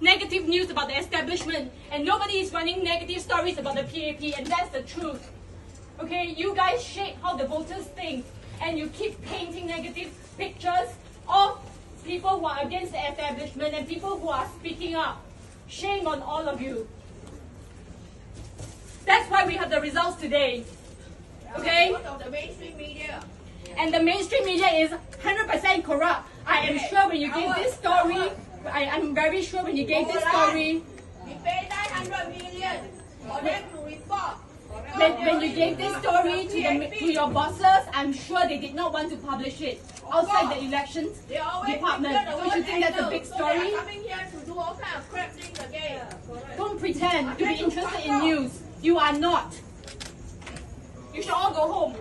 negative news about the establishment, and nobody is running negative stories about the PAP, and that's the truth. Okay, you guys shape how the voters think, and you keep painting negative pictures of people who are against the establishment and people who are speaking up. Shame on all of you. That's why we have the results today. Okay? Because of the mainstream media. And the mainstream media is 100% corrupt. I am sure when you give this story, I am very sure when you gave this story, We pay 900 million for them to report. when, when you gave this story to, the, to your bosses, I'm sure they did not want to publish it outside the elections department. Don't you think that's a big So they are story? coming here to do all kind of crap things again. Don't pretend to be interested in news. You are not. You should all go home.